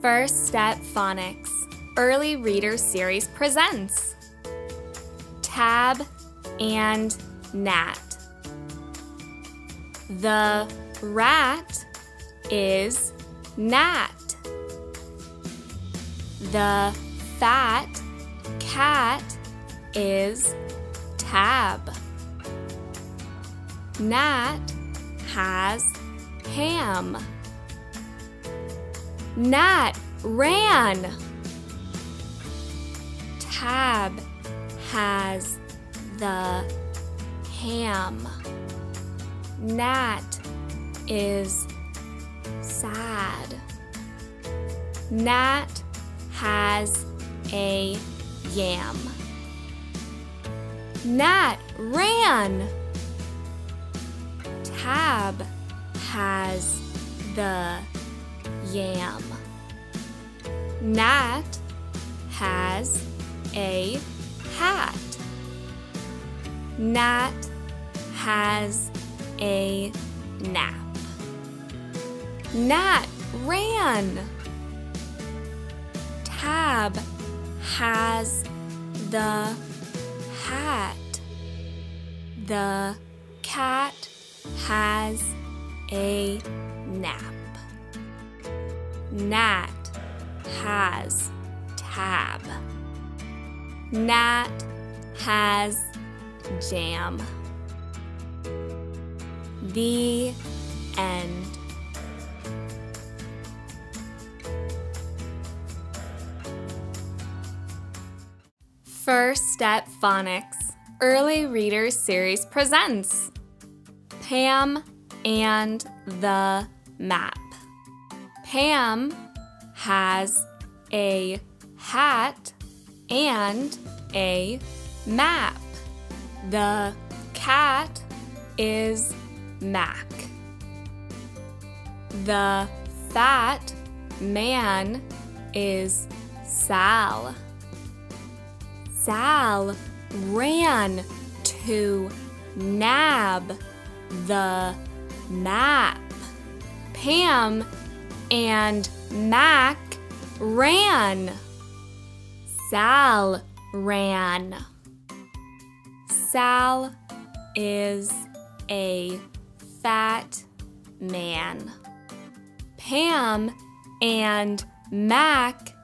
First Step Phonics Early Reader Series presents Tab and Nat. The rat is Nat. The fat cat is tab. Nat has ham. Nat ran. Tab has the ham. Nat is sad. Nat has a yam. Nat ran. Tab has the yam. Nat has a hat. Nat has a nap. Nat ran. Tab has the hat. The cat has a nap. Nat has tab. Nat has jam. The end. First Step Phonics Early Reader Series presents Pam and the Map. Pam has a hat and a map. The cat is Mac. The fat man is Sal. Sal ran to nab the map. Pam and Mac ran. Sal ran. Sal is a fat man. Pam and Mac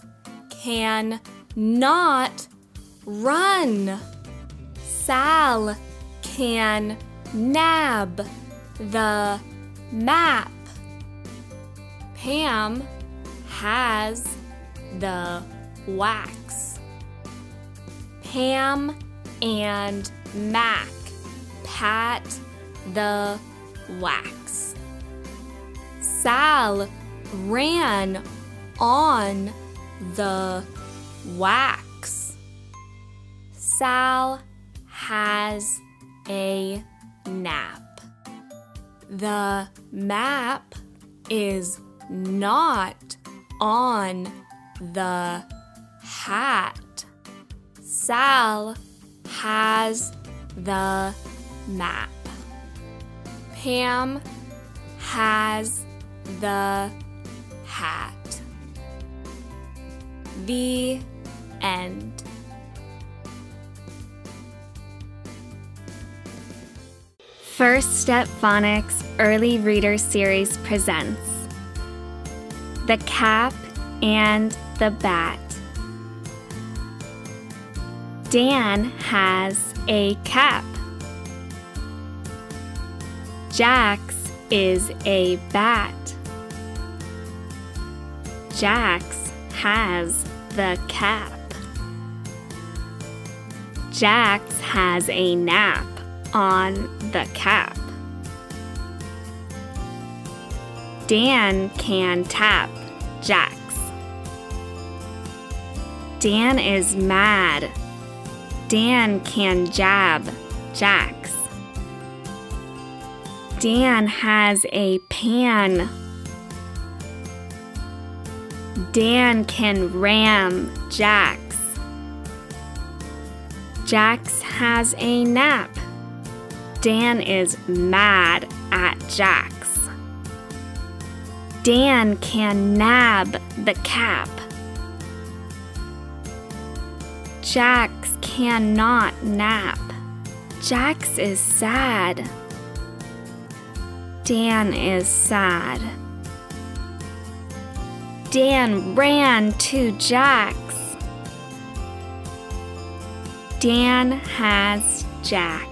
can not run. Sal can nab the map. Pam has the wax. Pam and Mac pat the wax. Sal ran on the wax. Sal has a nap. The map is not on the hat. Sal has the map. Pam has the hat. The end. First Step Phonics Early Reader Series presents The Cap and the Bat. Dan has a cap. Jax is a bat. Jax has the cap. Jax has a nap on the cap. Dan can tap Jax. Dan is mad. Dan can jab Jax. Dan has a pan. Dan can ram Jax. Jax has a nap. Dan is mad at Jax. Dan can nab the cap. Jax cannot nap. Jax is sad. Dan is sad. Dan ran to Jax. Dan has Jax.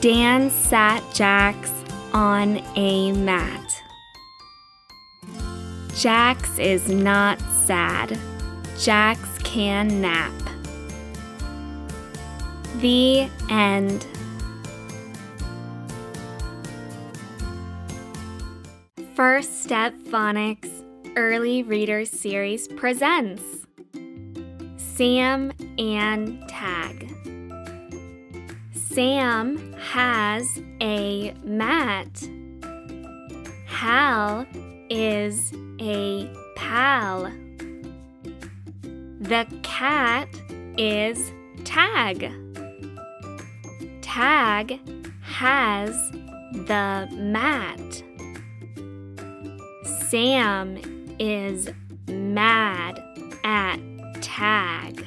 Dan sat Jax on a mat. Jax is not sad. Jax can nap. The end. First Step Phonics Early Reader Series presents Sam and Tag. Sam has a mat. Hal is a pal. The cat is Tag. Tag has the mat. Sam is mad at Tag.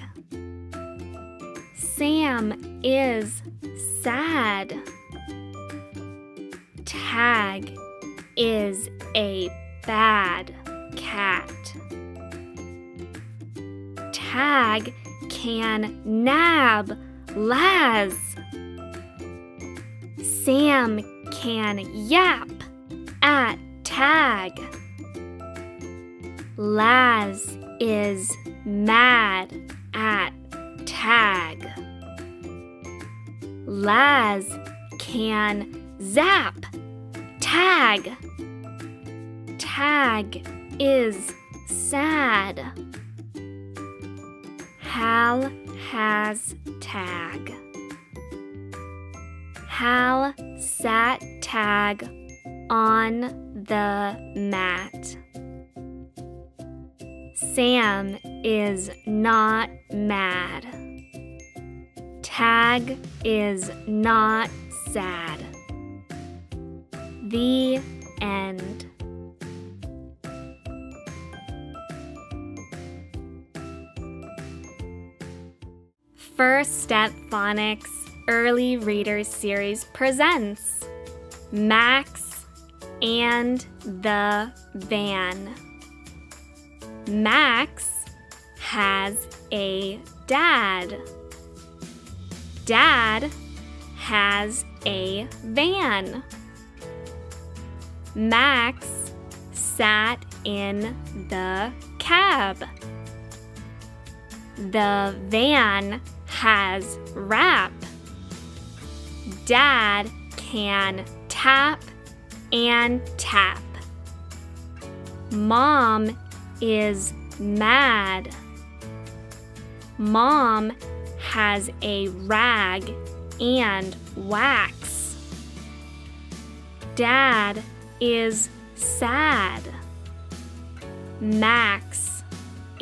Sam is sad. Tag is a bad cat. Tag can nab Laz. Sam can yap at Tag. Laz is mad at Tag. Laz can zap Tag. Tag is sad. Hal has Tag. Hal sat Tag on the mat. Sam is not mad. Tag is not sad. The end. First Step Phonics Early Readers Series presents Max and the Van. Max has a dad. Dad has a van. Max sat in the cab. The van has wrap. Dad can tap and tap. Mom is mad. Mom has a rag and wax. Dad is sad. Max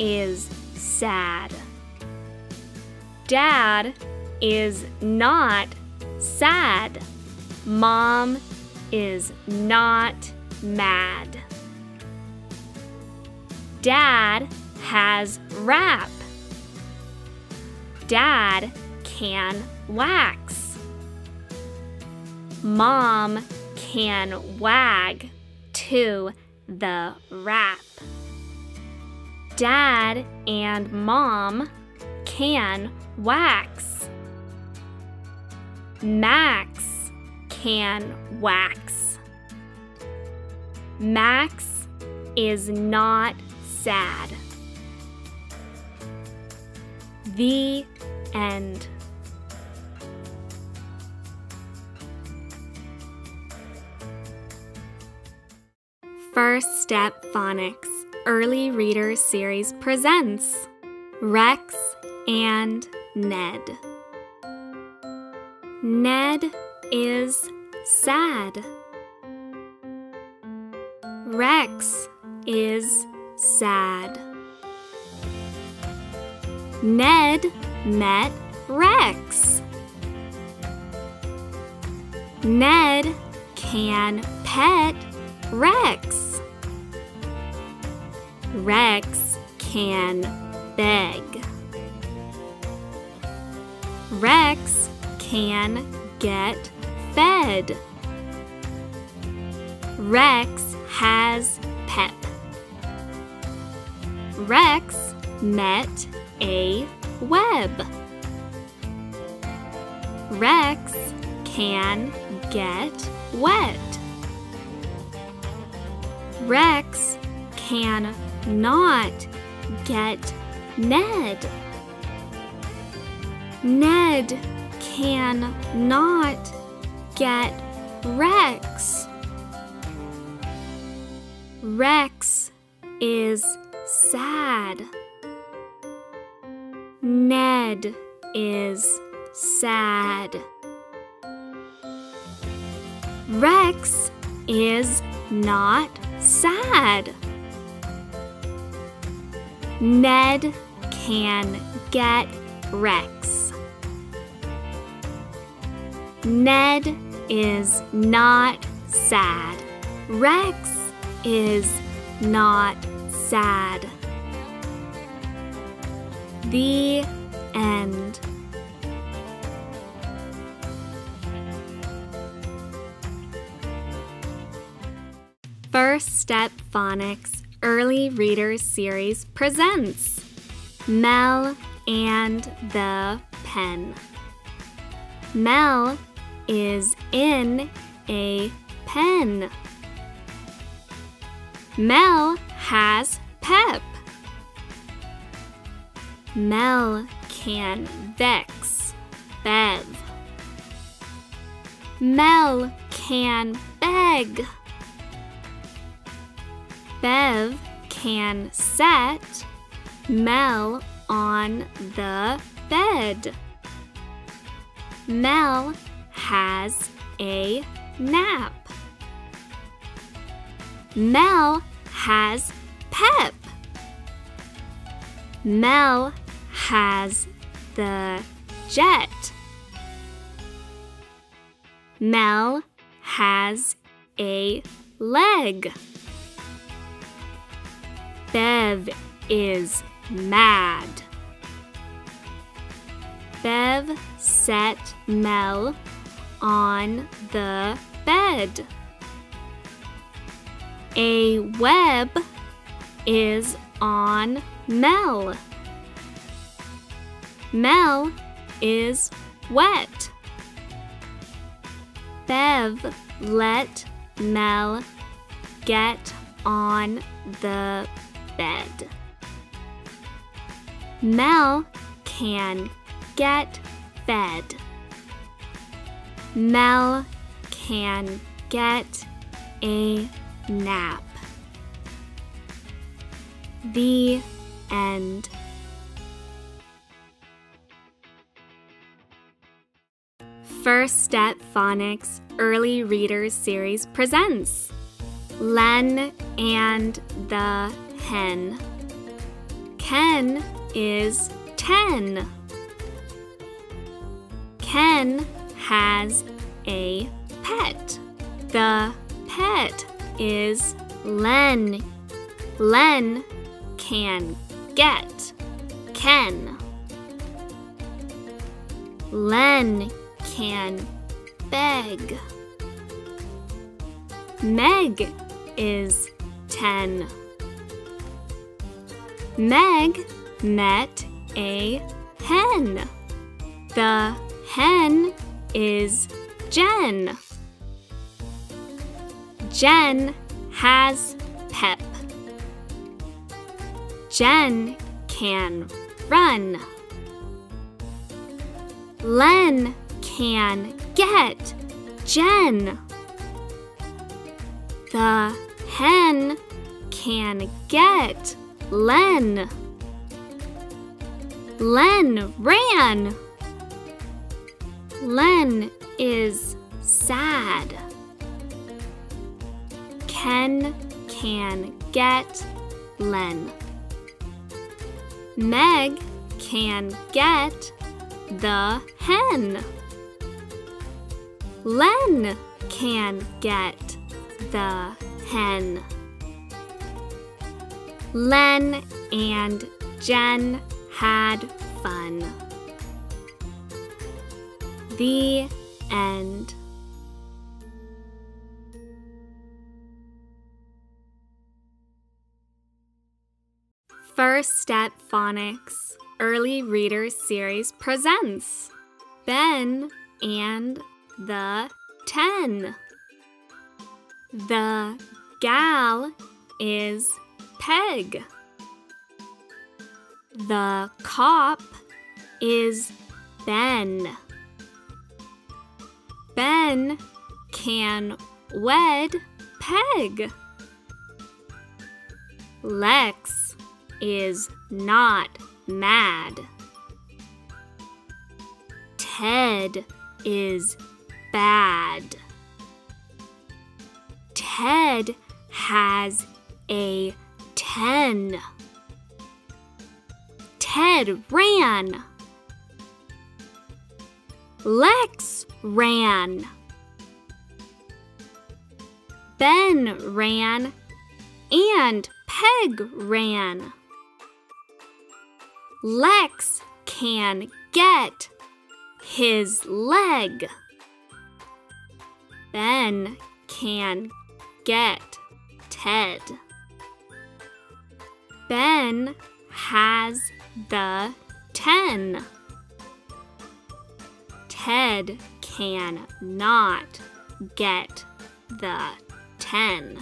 is sad. Dad is not sad. Mom is not mad. Dad has wrap. Dad can wax. Mom can wag to the rap. Dad and Mom can wax. Max can wax. Max is not sad. The end. First Step Phonics Early Reader Series presents Rex and Ned. Ned is sad. Rex is sad. Ned met Rex. Ned can pet Rex. Rex can beg. Rex can get fed. Rex has pep. Rex met a web. Rex can get wet. Rex can not get Ned. Ned can not get Rex. Rex is sad. Ned is sad. Rex is not sad. Ned can get Rex. Ned is not sad. Rex is not sad. The end. First Step Phonics Early Readers Series presents Mel and the Pen. Mel is in a pen. Mel has pep. Mel can vex Bev. Mel can beg. Bev can set Mel on the bed. Mel has a nap. Mel has pep. Mel has the jet. Mel has a leg. Bev is mad. Bev set Mel on the bed. A web is on Mel. Mel is wet. Bev let Mel get on the bed. Mel can get fed. Mel can get a nap. The end. First Step Phonics Early Readers Series presents Len and the Hen. Ken is 10. Ken has a pet. The pet is Len. Len can get Ken. Len can beg. Meg is 10. Meg met a hen. The hen is Jen. Jen has pep. Jen can run. Len can get Jen. The hen can get Len. Len ran. Len is sad. Ken can get Len. Meg can get the hen. Len can get the hen. Len and Jen had fun. The end. First Step Phonics Early Readers Series presents Ben and the Hen. The gal is Peg. The cop is Ben. Ben can wed Peg. Lex is not mad. Ted is bad. Ted has a 10. Ted ran. Lex ran. Ben ran and Peg ran. Lex can get his leg. Ben can get Ted. Ben has the 10. Ted can not get the 10.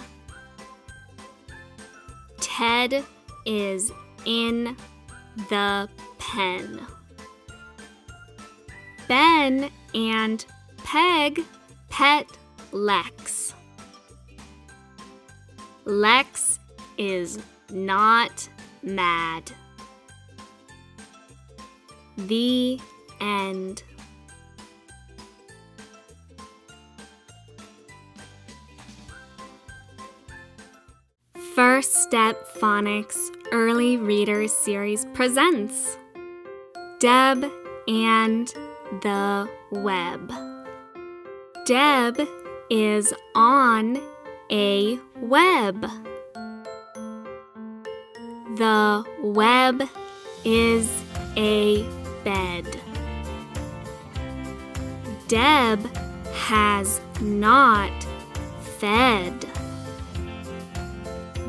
Ted is in the pen. Ben and Peg pet Lex. Lex is not mad. The end. First Step Phonics Early Readers Series presents Deb and the Web. Deb is on a web. The web is a bed. Deb has not fed.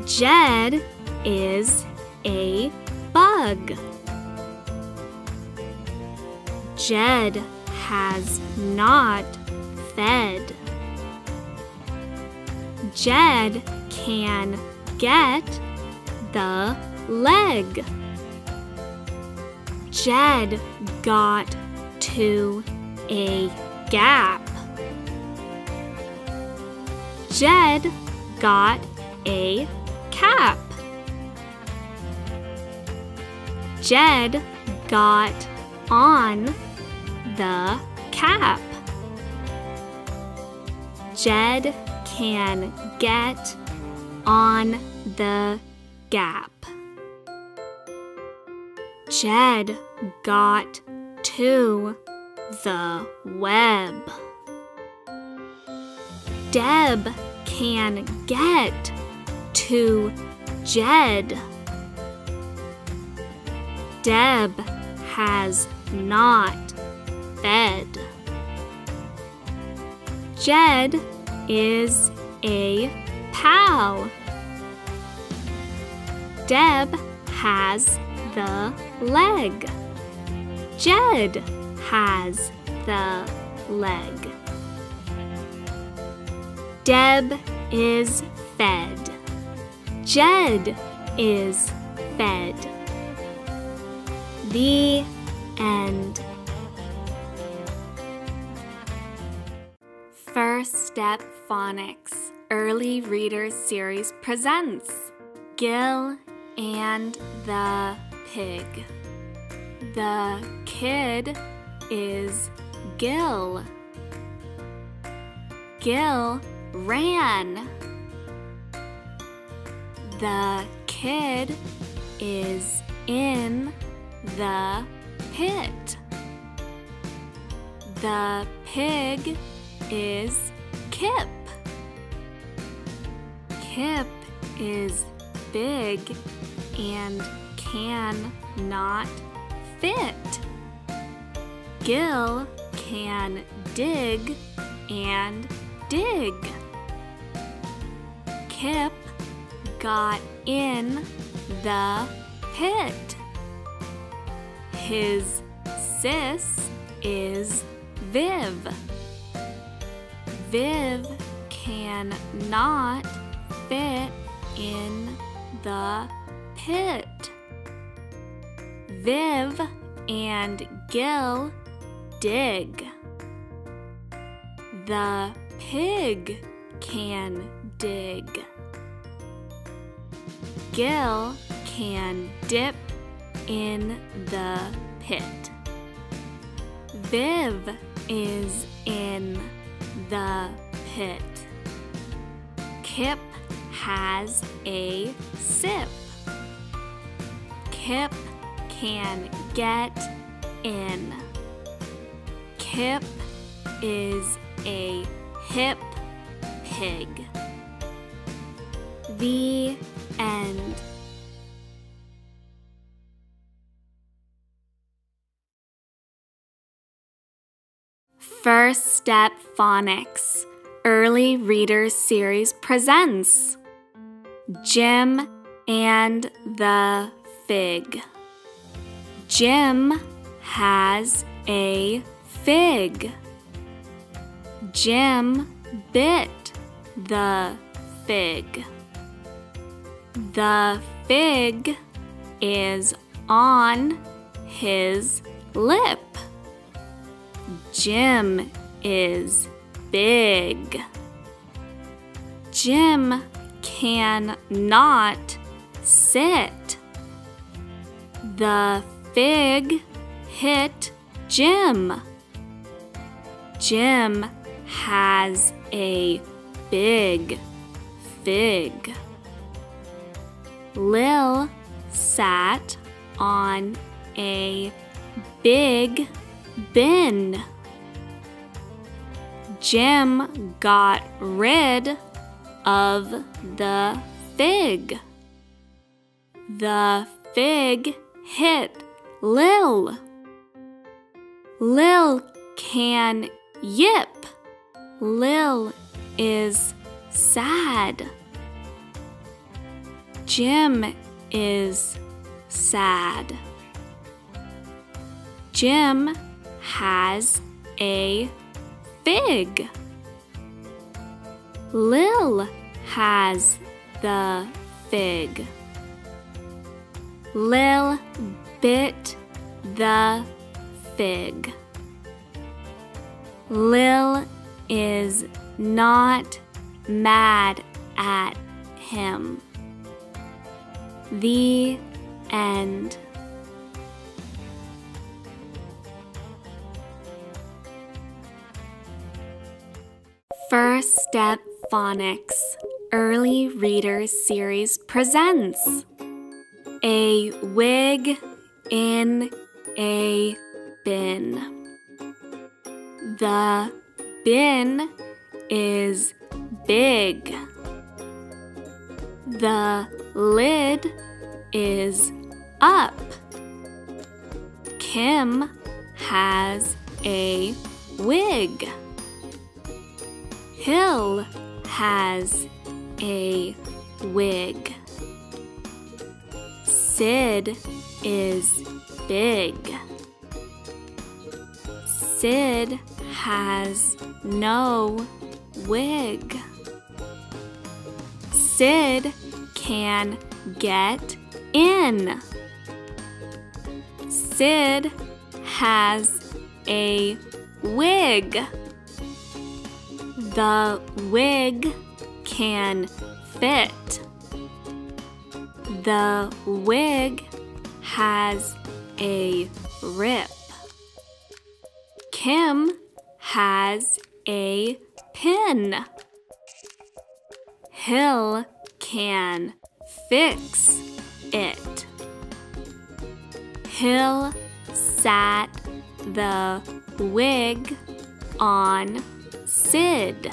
Jed is a bug. Jed has not fed. Jed can get the leg. Jed got to a gap. Jed got a cap. Jed got on the cap. Jed can get on the gap. Jed got to the web. Deb can get to Jed. Deb has not fed. Jed is a pal. Deb has the leg. Jed has the leg. Deb is fed. Jed is fed. The end. First Step Phonics Early Readers Series presents Gil and the Pig. The kid is Gil. Gil ran. The kid is in the pit. The pig is Kip. Kip is big and can not fit. Gil can dig and dig. Kip got in the pit. His sis is Viv. Viv can not fit in the pit. Viv and Gil dig. The pig can dig. Gil can dip in the pit. Viv is in the pit. Kip has a sip. Kip can get in. Kip is a hip pig. The end. First Step Phonics Early Readers Series presents Jim and the Fig. Jim has a fig. Jim bit the fig. The fig is on his lip. Jim is big. Jim can not sit. The fig hit Jim. Jim has a big fig. Lil sat on a big bin. Jim got rid of the fig. The fig hit Lil. Lil can yip. Lil is sad. Jim is sad. Jim has a fig. Lil has the fig. Lil bit the fig. Lil is not mad at him. The end. First Step Phonics Early Readers Series presents A Wig in a Bin. The bin is big. The lid is up. Kim has a wig. Hill has a wig. Sid is big. Sid has no wig. Sid can get in. Sid has a wig. The wig can fit. The wig has a rip. Kim has a pin. Hill can fix it. Hill sat the wig on Sid.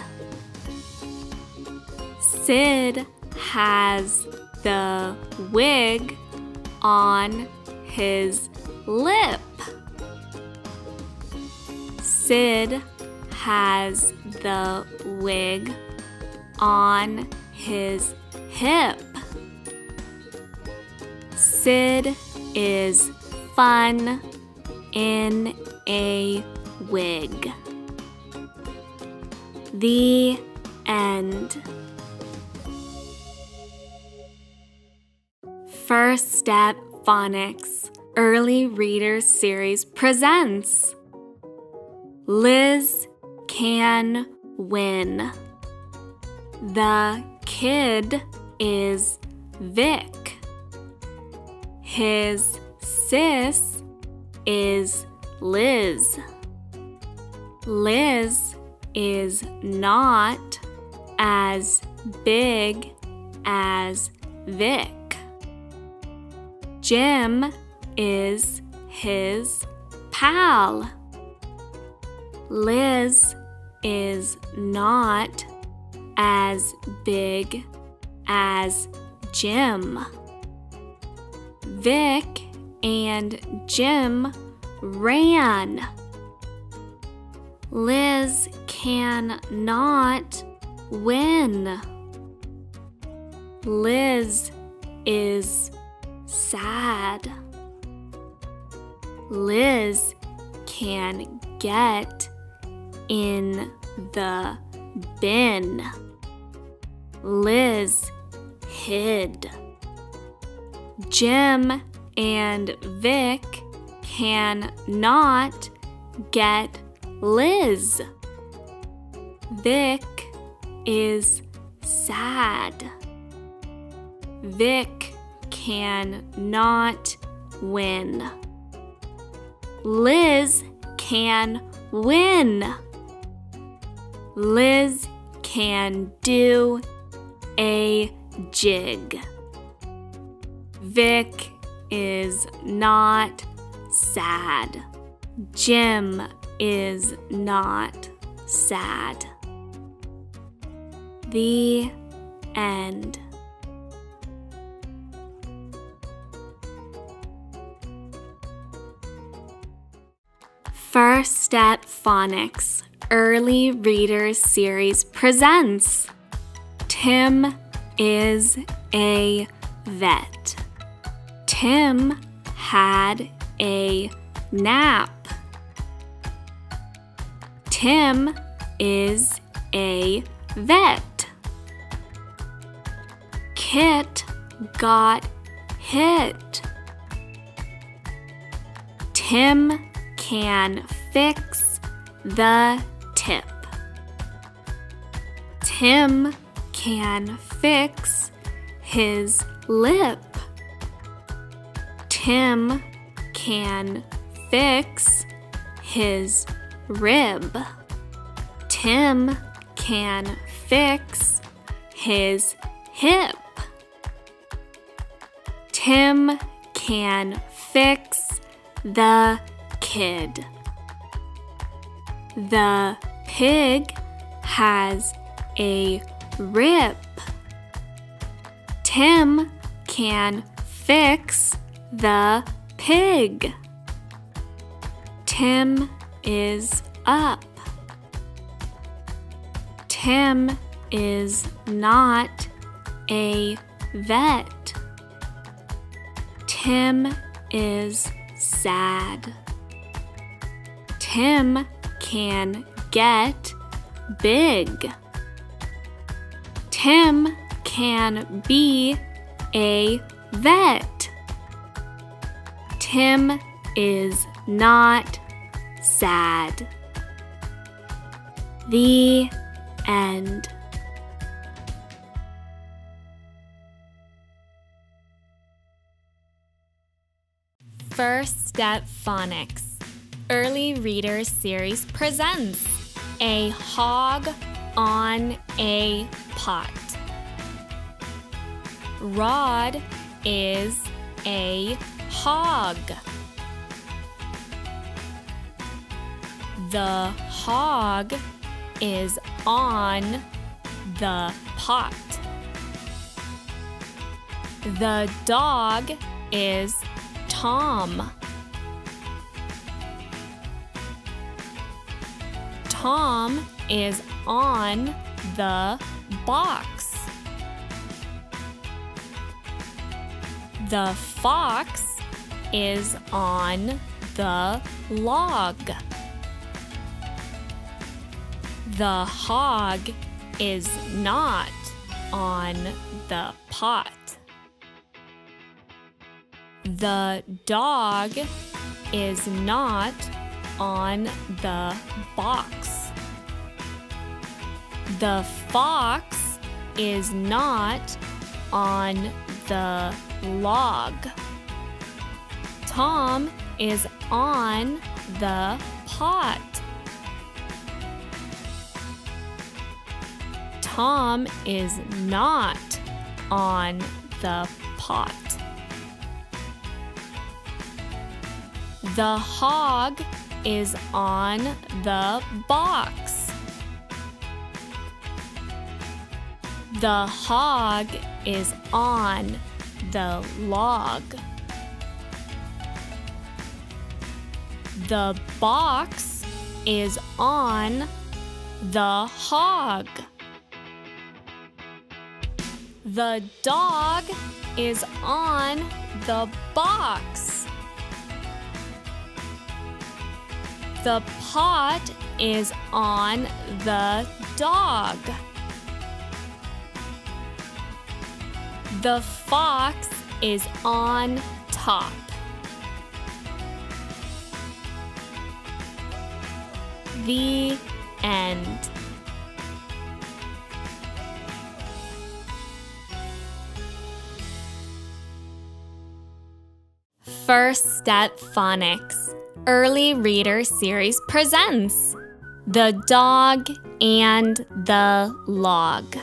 Sid has the wig on his lip. Sid has the wig on his hip. Sid is fun in a wig. The end. First Step Phonics Early Readers Series presents Liz Can Win. The kid is Vic. His sis is Liz. Liz is not as big as Vic. Jim is his pal. Liz is not as big as Jim. Vic and Jim ran. Liz cannot win. Liz is sad. Liz can get in the bin. Liz hid. Jim and Vic can not get Liz. Vic is sad. Vic can not win. Liz can win. Liz can do a jig. Vic is not sad. Jim is not sad. The end. First Step Phonics Early Readers Series presents Tim is a vet. Tim had a nap. Tim is a vet. Kit got hit. Tim can fix the tip. Tim can fix his lip. Tim can fix his rib. Tim can fix his hip. Tim can fix the kid. The pig has a rip. Tim can fix the pig. Tim is up. Tim is not a vet. Tim is sad. Tim can get big. Tim can be a vet. Tim is not sad. The end. First Step Phonics Early Readers Series presents A Hog on a Pot. Rod is a hog. The hog is on the pot. The dog is Tom. Tom is on the box. The fox is on the log. The hog is not on the pot. The dog is not on the box. The fox is not on the log. Tom is on the pot. Tom is not on the pot. The hog is on the box. The hog is on the log. The box is on the hog. The dog is on the box. The pot is on the dog. The fox is on top. The end. First Step Phonics Early Reader Series presents The Dog and the Log.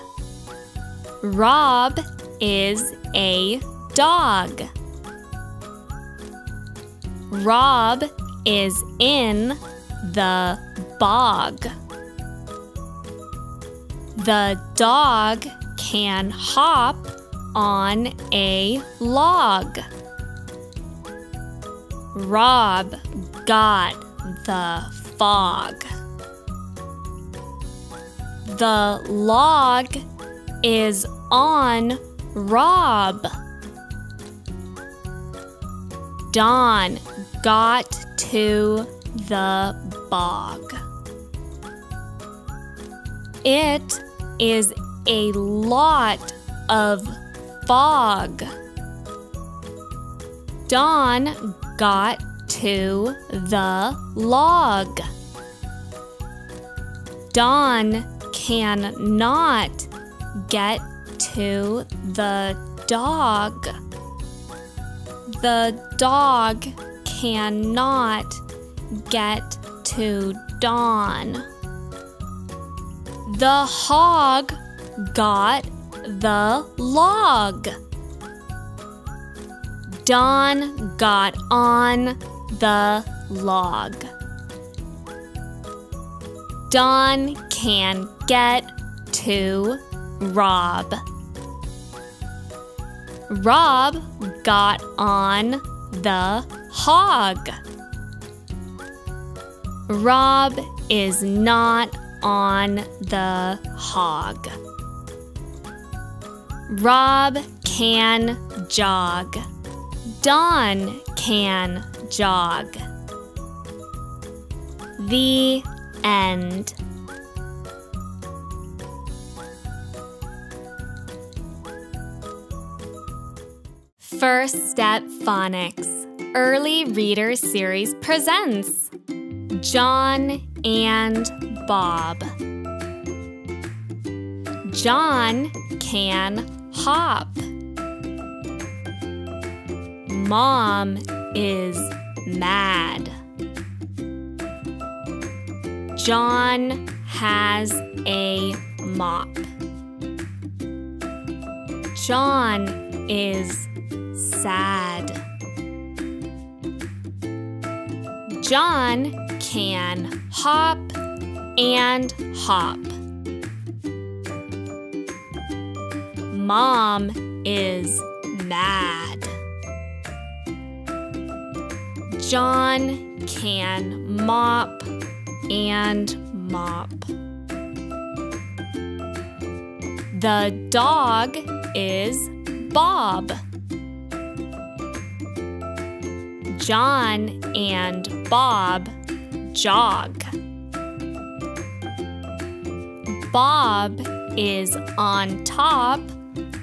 Rob is a dog. Rob is in the bog. The dog can hop on a log. Rob got the fog. The log is on Rob. Don got to the bog. It is a lot of fog. Don got to the log. Don cannot get to the dog. The dog cannot get to Don. The hog got the log. Don got on the log. Don can get to Rob. Rob got on the hog. Rob is not on the hog. Rob can jog. Don can jog. The end. First Step Phonics Early Reader Series presents Jon and Bob. Jon can hop. Mom is mad. Jon has a mop. Jon is sad. Jon can hop and hop. Mom is mad. Jon can mop and mop. The dog is Bob. Jon and Bob jog. Bob is on top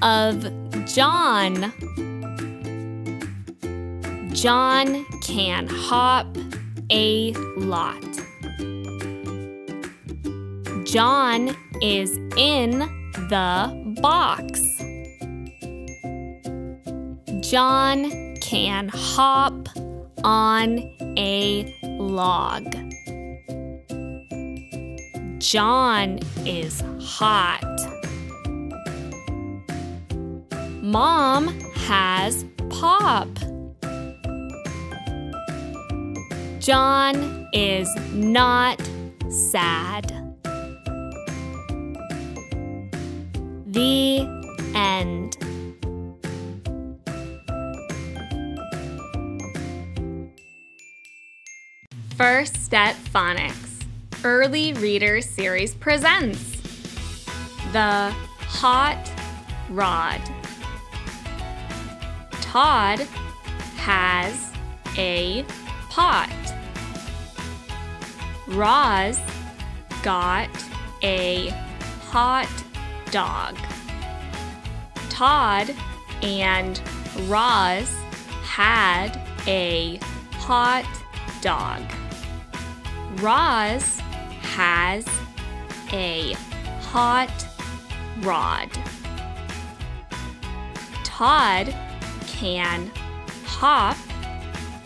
of Jon. Jon can hop a lot. Jon is in the box. Jon can hop on a log. Jon is hot. Mom has pop. Jon is not sad. The end. First Step Phonics Early Reader Series presents The Hot Rod. Todd has a pot. Roz got a hot dog. Todd and Roz had a hot dog. Roz has a hot rod. Todd can hop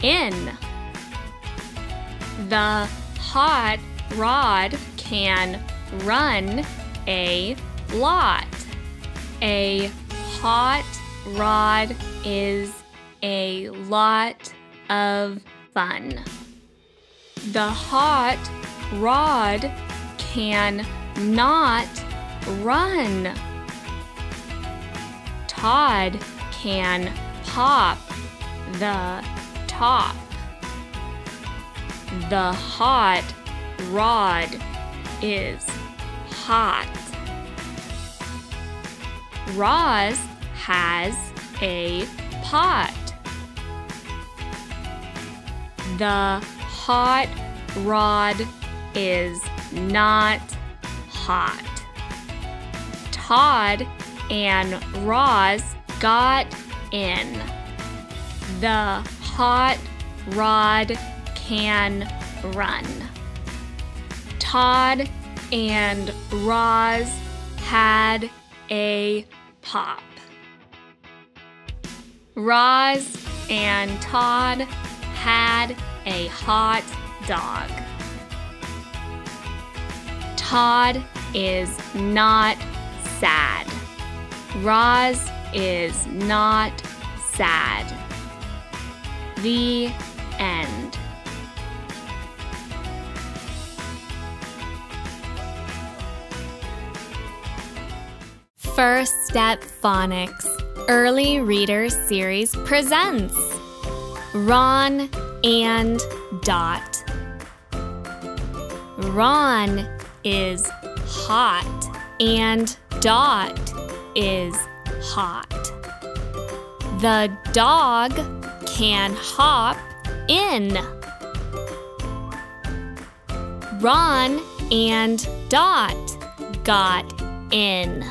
in. The hot rod can run a lot. A hot rod is a lot of fun. The hot rod can not run. Todd can pop the top. The hot rod is hot. Roz has a pot. The hot rod is not hot. Todd and Roz got in. The hot rod can run. Todd and Roz had a pop. Roz and Todd had a hot dog. Todd is not sad. Roz is not sad. The end. First Step Phonics Early Reader Series presents Ron and Dot. Ron is hot and Dot is hot. The dog can hop in. Ron and Dot got in.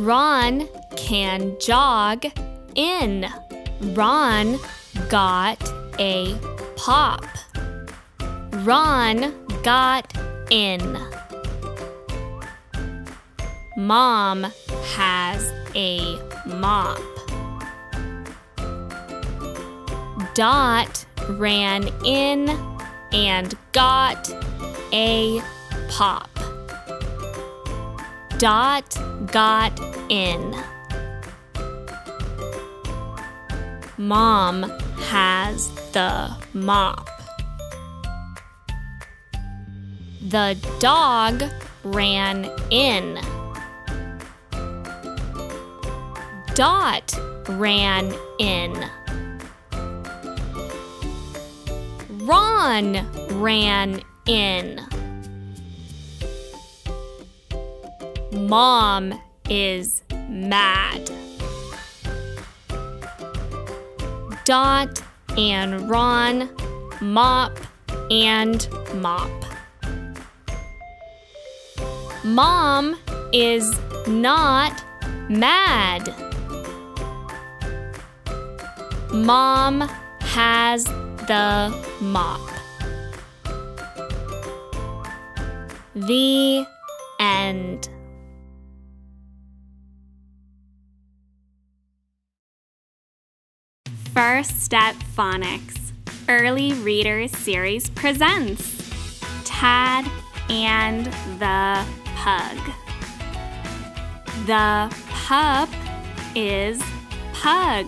Ron can jog in. Ron got a pop. Ron got in. Mom has a mop. Dot ran in and got a pop. Dot got in. Mom has the mop. The dog ran in. Dot ran in. Ron ran in. Mom is mad. Dot and Ron mop and mop. Mom is not mad. Mom has the mop. The end. First Step Phonics Early Readers Series presents Tad and the Pug. The pup is Pug.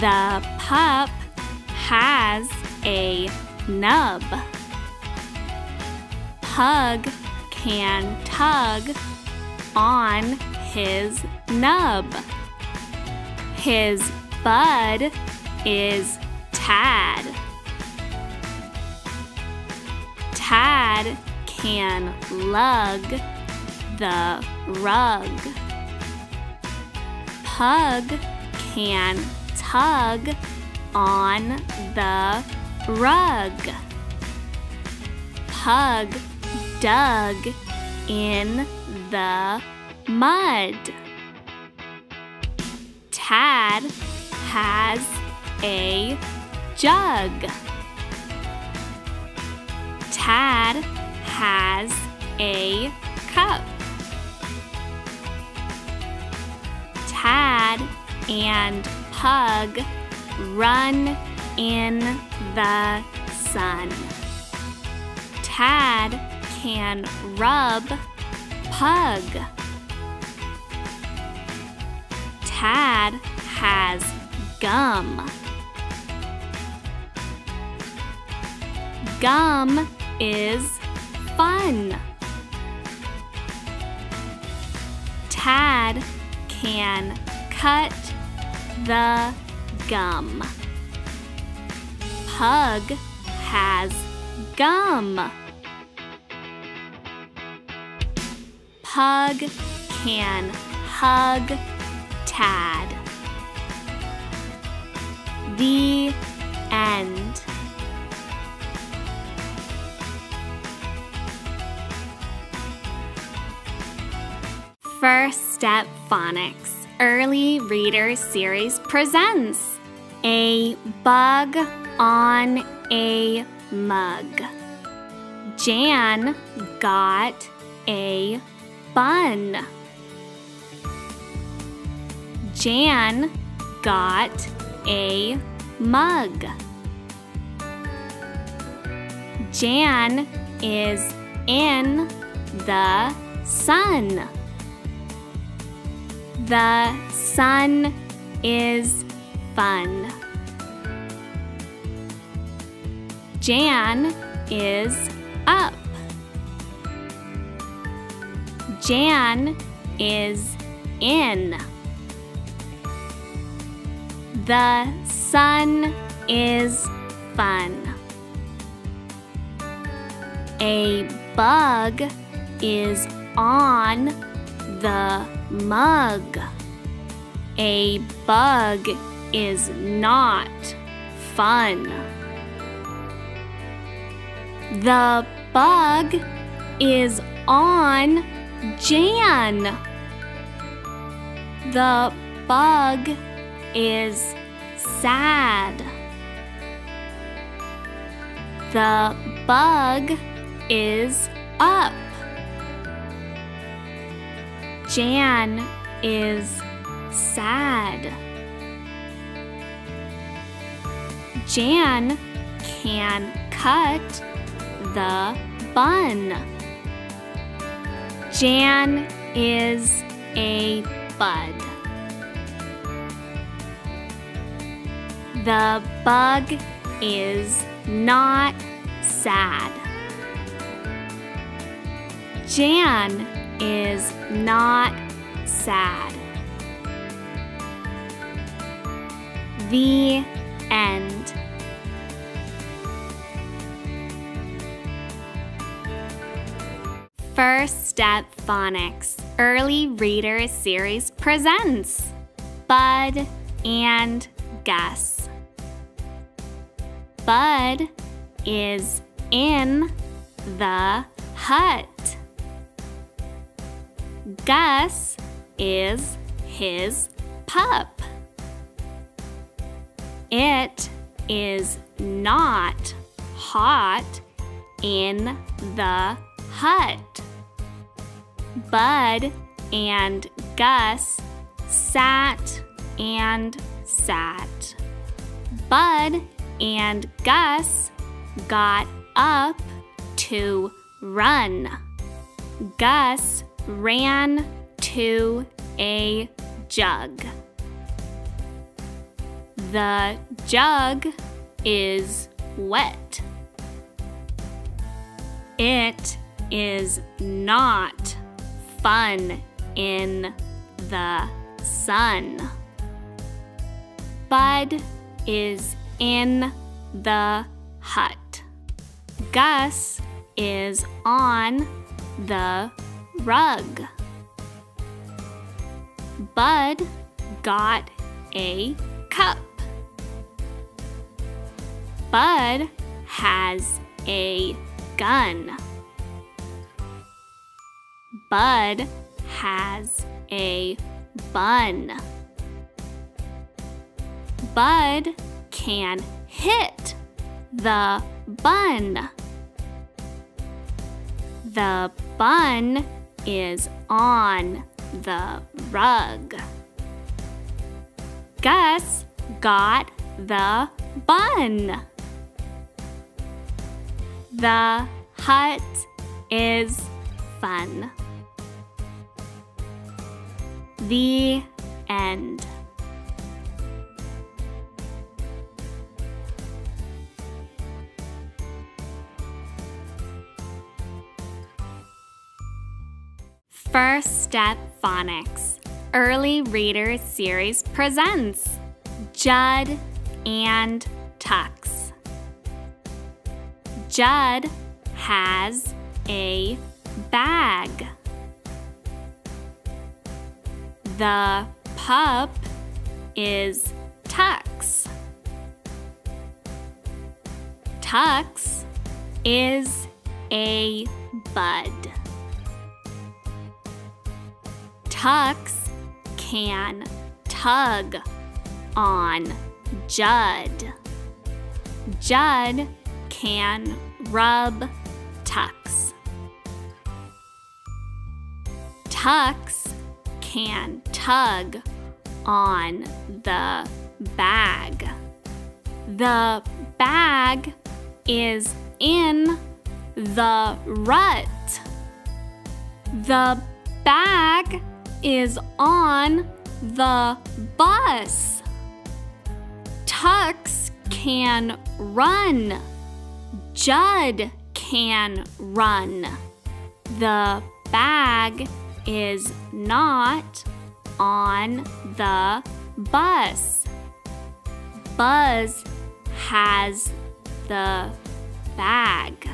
The pup has a nub. Pug can tug on his nub. His bud is Tad. Tad can lug the rug. Pug can tug on the rug. Pug dug in the mud. Tad has a jug. Tad has a cup. Tad and Pug run in the sun. Tad can rub Pug. Tad has gum. Gum is fun. Tad can cut the gum. Pug has gum. Pug can hug Tad. The end. First Step Phonics Early Reader Series presents A Bug on a Mug. Jan got a bun. Jan got a mug. Jan is in the sun. The sun is fun. Jan is up. Jan is in. The sun is fun. A bug is on the mug. A bug is not fun. The bug is on Jan. The bug is sad. The bug is up. Jan is sad. Jan can cut the bun. Jan is a bud. The bug is not sad. Jan is not sad. The end. First Step Phonics Early Reader Series presents Bud and Gus. Bud is in the hut. Gus is his pup. It is not hot in the hut. Bud and Gus sat and sat. Bud and Gus got up to run. Gus ran to a jug. The jug is wet. It is not fun in the sun. Bud is in the hut. Gus is on the rug. Bud got a cup. Bud has a gun. Bud has a bun. Bud can hit the bun. The bun is on the rug. Gus got the bun. The hut is fun. The end. First Step Phonics Early Readers Series presents Jud and Tux. Jud has a bag. The pup is Tux. Tux is a bud. Tux can tug on Jud. Jud can rub Tux. Tux can tug on the bag. The bag is in the rut. The bag is on the bus. Tux can run. Jud can run. The bag is not on the bus. Buzz has the bag.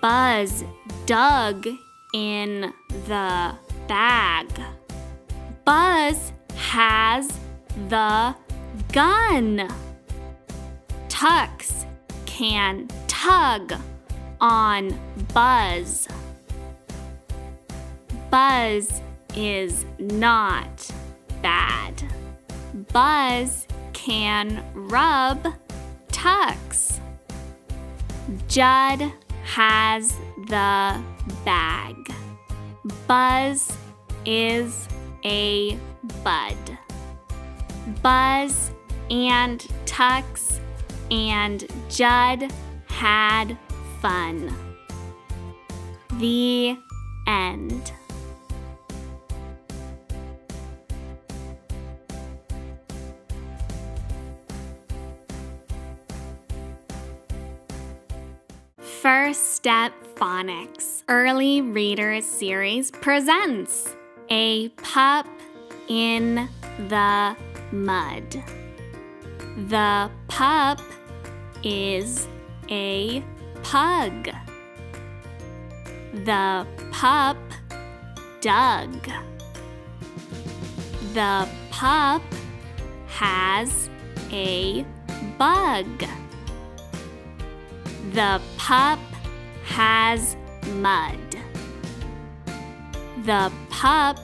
Buzz dug in the bag. Buzz has the gun. Tux can tug on Buzz. Buzz is not bad. Buzz can rub Tux. Jud has the bag. Buzz is a bud. Buzz and Tux and Jud had fun. The end. First Step Phonics Early Readers Series presents A Pup in the Mud. The pup is a pug. The pup dug. The pup has a bug. The pup has mud. The pup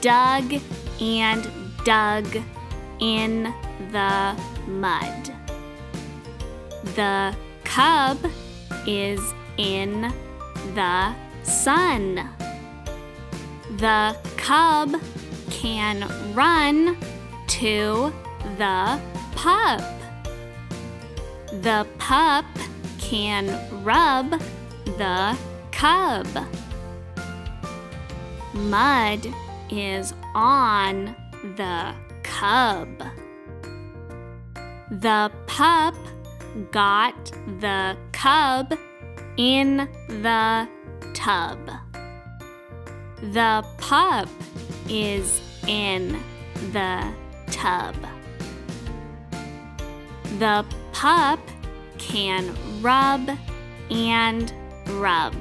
dug and dug in the mud. The cub is in the sun. The cub can run to the pup. The pup can rub the cub. Mud is on the cub. The pup got the cub in the tub. The pup is in the tub. The pup can rub and rub.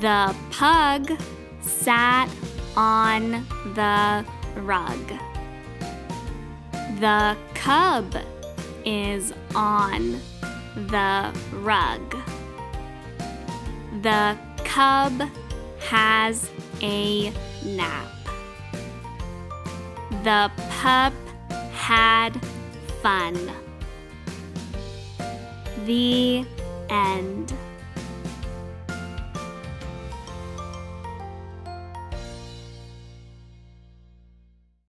The pug sat on the rug. The cub is on the rug. The cub has a nap. The pup had fun. The end.